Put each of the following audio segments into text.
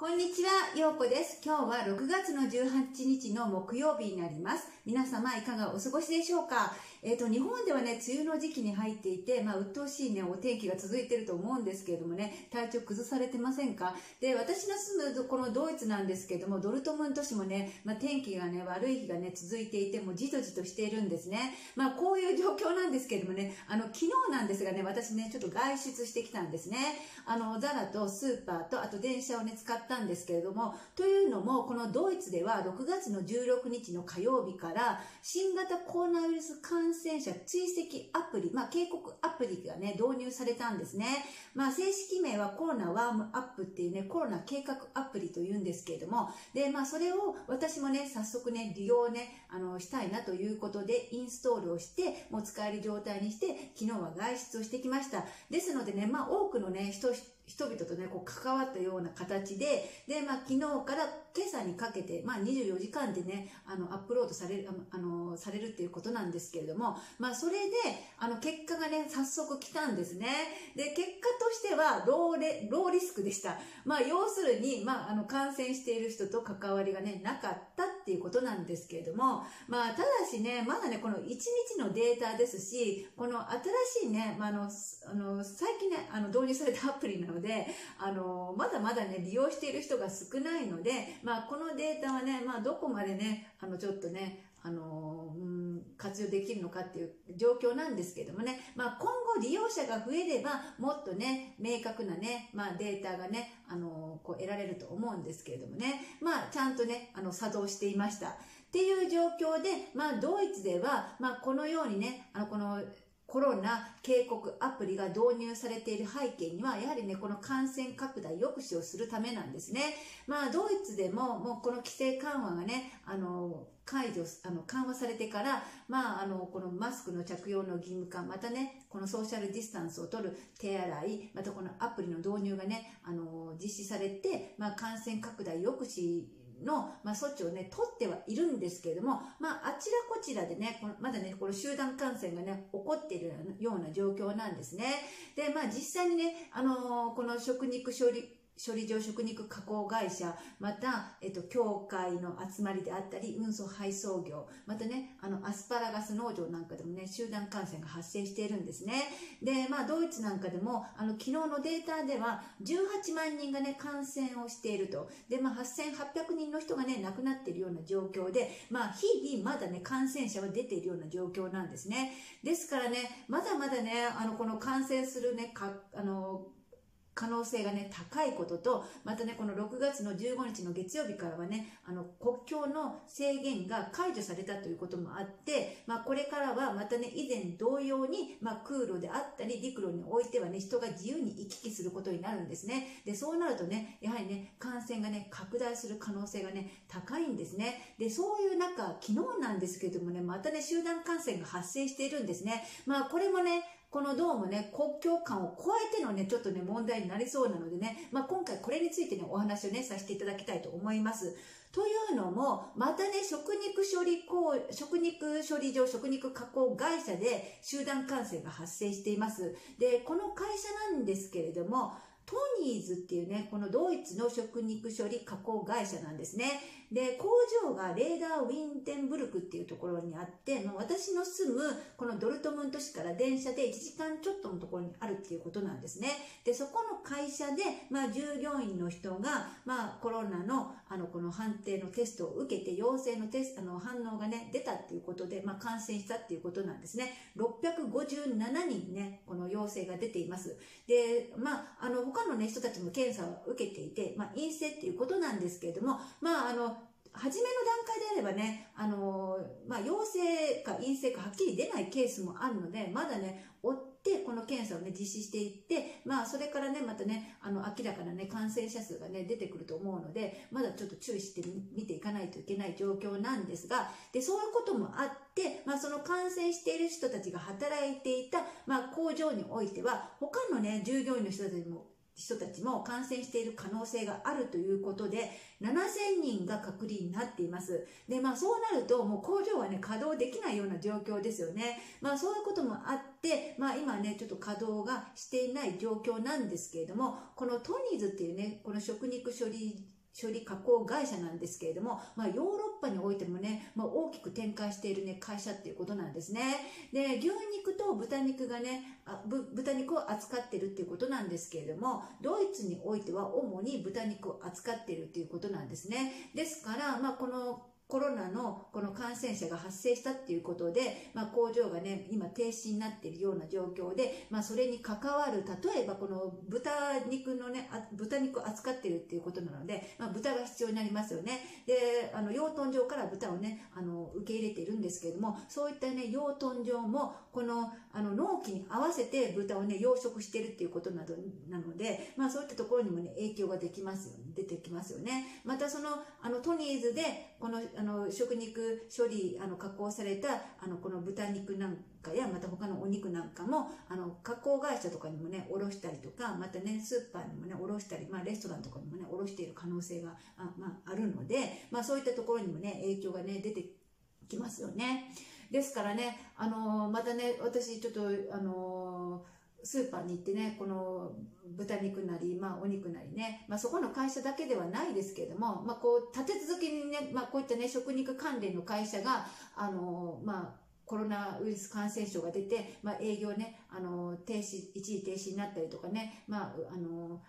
こんにちは、ようこです。今日は6月の18日の木曜日になります。皆様いかがお過ごしでしょうか？えっ、と、日本ではね、梅雨の時期に入っていて、まあ、鬱陶しいね、お天気が続いていると思うんですけれどもね、体調崩されてませんか？で、私の住むこのドイツなんですけれども、ドルトムント市もね、まあ、天気がね、悪い日がね、続いていて、もうじとじとしているんですね。まあ、こういう状況なんですけれどもね、あの、昨日なんですがね、私ね、ちょっと外出してきたんですね。あの、ザラとスーパーと、あと電車をね、使ったんですけれども、というのも、このドイツでは6月の16日の火曜日から、から新型コロナウイルス感染者追跡アプリ、まあ、警告アプリがね、導入されたんですね。まあ、正式名はコロナワームアップっていうね、コロナ計画アプリというんですけれども、で、まあ、それを私もね、早速ね、利用ね、あの、したいなということで、インストールをして、もう使える状態にして、昨日は外出をしてきました。ですのでね、まあ、多くのね、人、人々とね、こう関わったような形で、で、まあ、昨日から今朝にかけて、まあ、24時間でね、あの、アップロードされる、あの、されるっていうことなんですけれども、まあ、それで、あの、結果がね、早速来たんですね。で、結果としては、ローレ、ローリスクでした。まあ、要するに、まあ、あの、感染している人と関わりがね、なかったっていうことなんですけれども、まあ、ただしね、まだね、この1日のデータですし、この新しいね、まあ、あの、あの、最近ね、あの、導入されたアプリなので、あの、まだまだね、利用している人が少ないので、まあ、このデータはね、まあ、どこまでね、あの、ちょっとね、あの、うん、活用できるのかっていう状況なんですけどもね、まあ、今後利用者が増えれば、もっとね、明確なね、まあ、データがね、あの、こう得られると思うんですけれどもね、まあ、ちゃんとね、あの、作動していました。っていう状況で、まあ、ドイツでは、まあ、このようにね、あの、この、コロナ警告アプリが導入されている背景には、やはりね、この感染拡大抑止をするためなんですね。まあ、ドイツでも、もうこの規制緩和がね、あの、解除、あの、緩和されてから、まあ、あの、このマスクの着用の義務化、またね、このソーシャルディスタンスを取る手洗い、またこのアプリの導入がね、あの、実施されて、まあ、感染拡大抑止の、まあ、措置をね、取ってはいるんですけれども、まあ、あちらこちらでね、このまだね、この集団感染がね、起こっているような状況なんですね。で、まあ、実際にね、あのーこの食肉処理、処理場食肉加工会社、また、えっと、協会の集まりであったり、運送配送業、またね、あの、アスパラガス農場なんかでもね、集団感染が発生しているんですね。で、まあ、ドイツなんかでも、あの、昨日のデータでは、18万人がね、感染をしていると。で、まあ、8800人の人がね、亡くなっているような状況で、まあ、日々まだね、感染者は出ているような状況なんですね。ですからね、まだまだね、あの、この感染するね、か、あの、可能性がね、高いことと、またね、この6月の15日の月曜日からはね、あの、国境の制限が解除されたということもあって、まあ、これからはまたね、以前同様に、まあ、空路であったり、陸路においてはね、人が自由に行き来することになるんですね。で、そうなるとね、やはりね、感染がね、拡大する可能性がね、高いんですね。で、そういう中、昨日なんですけれどもね、またね、集団感染が発生しているんですね。まあ、これもね、このどうもね、国境間を超えてのね、ちょっとね、問題になりそうなのでね、まあ、今回これについてね、お話をね、させていただきたいと思います。というのも、またね、食肉処理工、食肉処理場、食肉加工会社で集団感染が発生しています。で、この会社なんですけれども、トニーズっていうね、このドイツの食肉処理加工会社なんですね。で、工場がレーダーウィンテンブルクっていうところにあって、まあ、私の住むこのドルトムント市から電車で1時間ちょっとのところにあるっていうことなんですね。で、そこの会社で、まあ、従業員の人が、まあ、コロナの、あの、この判定のテストを受けて、陽性のテスト、あの、反応がね、出たっていうことで、まあ、感染したっていうことなんですね。657人ね、この陽性が出ています。で、まあ、あの、他他のね、人たちも検査を受けていて、まあ、陰性っていうことなんですけれども、まあ、あの、初めの段階であればね、あのまあ、陽性か陰性かはっきり出ないケースもあるので、まだね、追ってこの検査をね、実施していって、まあ、それからね、またね、あの、明らかなね、感染者数がね、出てくると思うので、まだちょっと注意して見ていかないといけない状況なんですが、で、そういうこともあって、まあ、その感染している人たちが働いていた、まあ、工場においては、他のね、従業員の人たちも人たちも感染している可能性があるということで、7000人が隔離になっています。で、まあそうなると、もう工場はね、稼働できないような状況ですよね。まあそういうこともあって、まあ今ね、ちょっと稼働がしていない状況なんですけれども、このトニーズっていうね、この食肉処理処理加工会社なんですけれども、まあ、ヨーロッパにおいてもね、まあ、大きく展開しているね、会社っていうことなんですね。で、牛肉と豚肉がね、あ豚肉を扱ってるっていうことなんですけれども、ドイツにおいては主に豚肉を扱っているっていうことなんですね。ですから、まあ、このコロナのこの感染者が発生したっていうことで、まあ、工場がね、今停止になっているような状況で、まあ、それに関わる、例えばこの豚肉のね、豚肉を扱ってるっていうことなので、まあ、豚が必要になりますよね。で、あの、養豚場から豚をね、あの、受け入れているんですけれども、そういったね、養豚場も、この、あの、納期に合わせて豚をね、養殖してるっていうことなど、なので、まあ、そういったところにもね、影響ができますよね、出てきますよね。またその、あの、トニーズで、この、あの、食肉処理、あの、加工された、あの、この豚肉なんかや、また他のお肉なんかも、あの、加工会社とかにもね、おろしたりとか、またね、スーパーにもね、おろしたり、まあ、レストランとかにもね、おろしている可能性が、あまあ、あるので、まあ、そういったところにもね、影響がね、出てきますよね。ですからね、あのまたね、私ちょっと、あのスーパーに行ってね、この豚肉なり、まあお肉なりね、まあそこの会社だけではないですけれども、まあこう立て続けにね、まあこういったね、食肉関連の会社が、あの、まあコロナウイルス感染症が出て、まあ営業ね、あの、停止、一時停止になったりとかね、まあ、あの、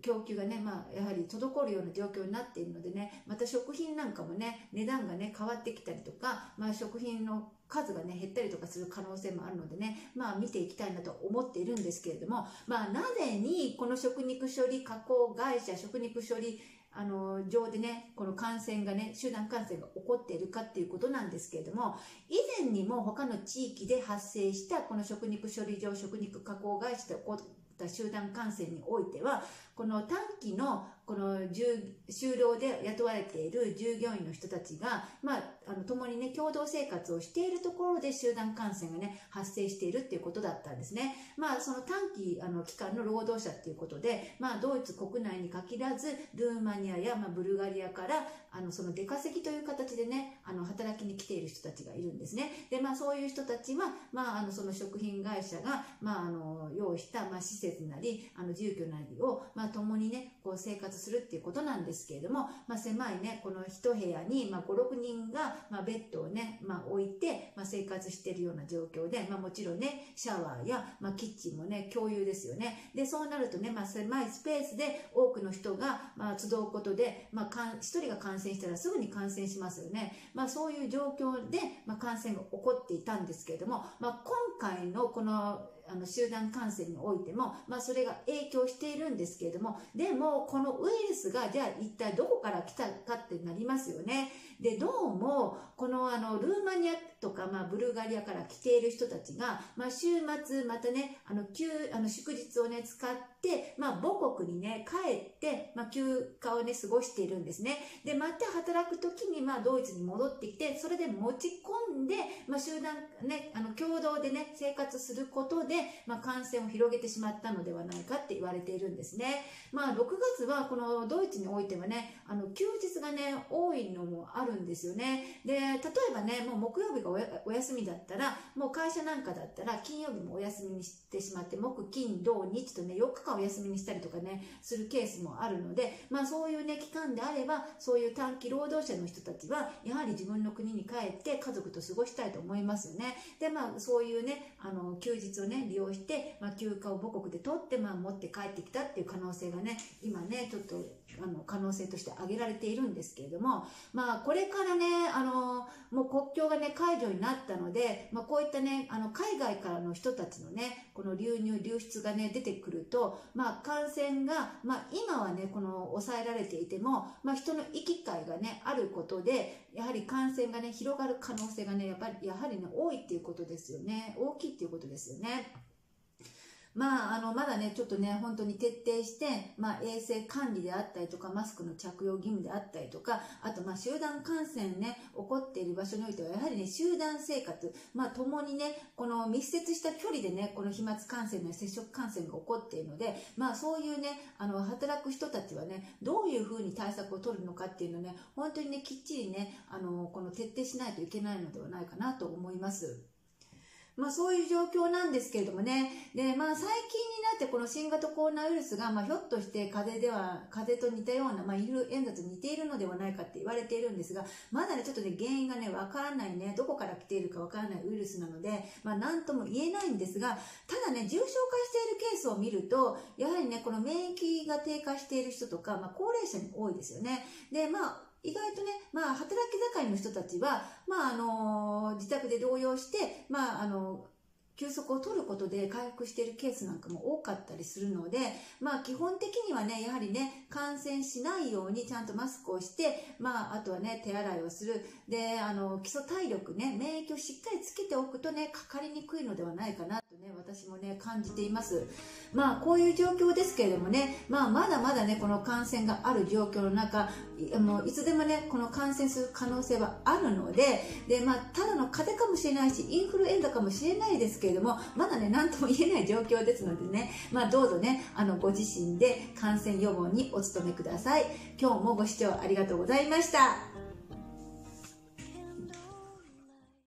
供給がね、まあ、やはり滞るような状況になっているのでね、また食品なんかもね、値段がね、変わってきたりとか、まあ、食品の数がね、減ったりとかする可能性もあるのでね、まあ、見ていきたいなと思っているんですけれども、まあ、なぜに、この食肉処理加工会社、食肉処理あの、上でね、この感染がね、集団感染が起こっているかっていうことなんですけれども、以前にも他の地域で発生したこの食肉処理場、食肉加工会社で起こった集団感染においては、この短期のこの就労で雇われている従業員の人たちが、まあ、あの、共にね、共同生活をしているところで集団感染がね、発生しているっていうことだったんですね。まあ、その短期、あの、期間の労働者っていうことで、まあ、ドイツ国内に限らず、ルーマニアや、まあ、ブルガリアから、あの、その出稼ぎという形でね、あの、働きに来ている人たちがいるんですね。で、まあ、そういう人たちは、まあ、あの、その食品会社が、まあ、あの、用意した、まあ、施設なり、あの、住居なりを、まあ、共にね、こう、生活するっていうことなんですけれども、まあ、狭いね、この一部屋に、まあ、5、6人が、まあ、ベッドをね、まあ、置いて、まあ、生活しているような状況で、まあ、もちろんね、シャワーや、まあ、キッチンもね、共有ですよね。で、そうなるとね、まあ、狭いスペースで多くの人が、まあ、集うことで、まあ、一人が感染したらすぐに感染しますよね。まあ、そういう状況で、まあ、感染が起こっていたんですけれども、まあ、今回のこの、あの集団感染においても、まあ、それが影響しているんですけれども、でも、このウイルスが、じゃあ一体どこから来たかってなりますよね。で、どうも、このあの、ルーマニアとか、まあ、ブルガリアから来ている人たちが、まあ、週末、またね、あの、休、あの、祝日をね、使って、まあ、母国にね、帰って、まあ、休暇をね、過ごしているんですね。で、また働く時に、まあ、ドイツに戻ってきて、それで持ち込んで、まあ、集団、ね、あの、共同でね、生活することで、まあ、感染を広げてしまったのではないかって言われているんですね。まあ、6月は、このドイツにおいてはね、あの、休日がね、多いのもあるんですよね。で、例えばね、もう木曜日がお休みだったら、もう会社なんかだったら、金曜日もお休みにしてしまって、木、金、土、日とね、4日間お休みにしたりとかね、するケースもあるので、まあそういうね、期間であれば、そういう短期労働者の人たちは、やはり自分の国に帰って家族と過ごしたいと思いますよね。で、まあそういうね、あの、休日をね、利用して、まあ休暇を母国で取って、まあ持って帰ってきたっていう可能性がね、今ね、ちょっと、あの、可能性として挙げられているんですけれども、まあこれからね、あの、もう国境がね、解除になったので、まあ、こういったね、あの、海外からの人たちのね、この流入、流出がね、出てくると、まあ、感染が、まあ、今はね、この、抑えられていても、まあ、人の行き来がね、あることで、やはり感染がね、広がる可能性がね、やっぱり、やはりね、多いっていうことですよね。大きいっていうことですよね。まあ、あの、まだね、ちょっとね、本当に徹底して、まあ、衛生管理であったりとか、マスクの着用義務であったりとか、あと、まあ、集団感染ね、起こっている場所においては、やはりね、集団生活、まあ、共にね、この密接した距離でね、この飛沫感染の接触感染が起こっているので、まあ、そういうね、あの、働く人たちはね、どういうふうに対策を取るのかっていうのね、本当にね、きっちりね、あの、この徹底しないといけないのではないかなと思います。まあそういう状況なんですけれどもね。で、まあ最近になってこの新型コロナウイルスが、まあひょっとして風邪では、風邪と似たような、まあインフルエンザと似ているのではないかって言われているんですが、まだね、ちょっとね、原因がね、わからないね、どこから来ているかわからないウイルスなので、まあなんとも言えないんですが、ただね、重症化しているケースを見ると、やはりね、この免疫が低下している人とか、まあ高齢者に多いですよね。で、まあ、意外とね、まあ、働き盛りの人たちは、まあ、あの、自宅で療養して、まあ、あの、休息を取ることで回復しているケースなんかも多かったりするので、まあ基本的にはね、やはりね、感染しないようにちゃんとマスクをして、まああとはね、手洗いをする。で、あの、基礎体力ね、免疫をしっかりつけておくとね、かかりにくいのではないかなね、私もね、感じています。まあこういう状況ですけれどもね、まあまだまだね、この感染がある状況の中、あのいつでもね、この感染する可能性はあるので、で、まあただの風邪かもしれないし、インフルエンザかもしれないですけれども、まだね、何とも言えない状況ですのでね、まあどうぞね、あの、ご自身で感染予防にお努めください。今日もご視聴ありがとうございました。